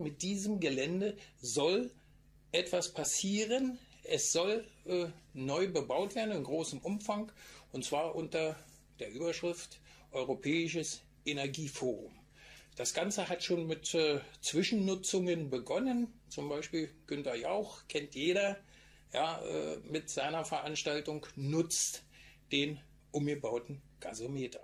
Mit diesem Gelände soll etwas passieren. Es soll äh, neu bebaut werden in großem Umfang und zwar unter der Überschrift Europäisches Energieforum. Das Ganze hat schon mit äh, Zwischennutzungen begonnen. Zum Beispiel Günter Jauch kennt jeder, ja, äh, mit seiner Veranstaltung nutzt den umgebauten Gasometer.